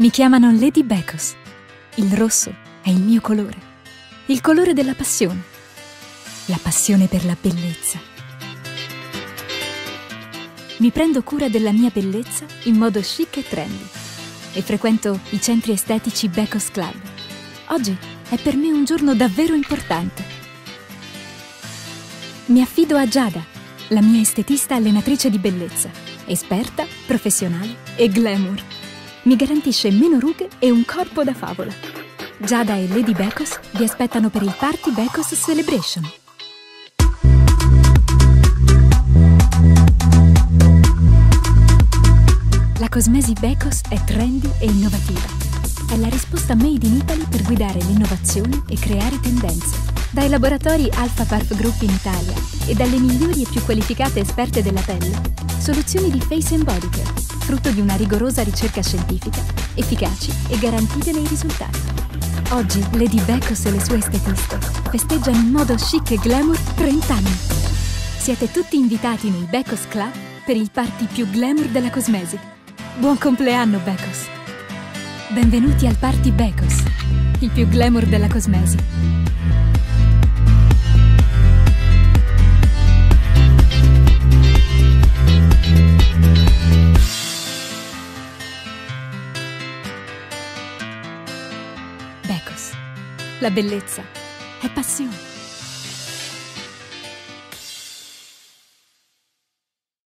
Mi chiamano Lady Becos. Il rosso è il mio colore. Il colore della passione. La passione per la bellezza. Mi prendo cura della mia bellezza in modo chic e trendy e frequento i centri estetici Becos Club. Oggi è per me un giorno davvero importante. Mi affido a Giada, la mia estetista allenatrice di bellezza, esperta, professionale e glamour mi garantisce meno rughe e un corpo da favola. Giada e Lady Becos vi aspettano per il Party Becos Celebration. La Cosmesi Becos è trendy e innovativa. È la risposta made in Italy per guidare l'innovazione e creare tendenze. Dai laboratori Alpha Parf Group in Italia e dalle migliori e più qualificate esperte della pelle, soluzioni di face and body care frutto di una rigorosa ricerca scientifica, efficaci e garantite nei risultati. Oggi Lady Becos e le sue estetiste festeggiano in modo chic e glamour 30 anni. Siete tutti invitati nei Becos Club per il party più glamour della Cosmesi. Buon compleanno, Becos! Benvenuti al Party Becos, il più glamour della Cosmesi. Becos. La bellezza è passione.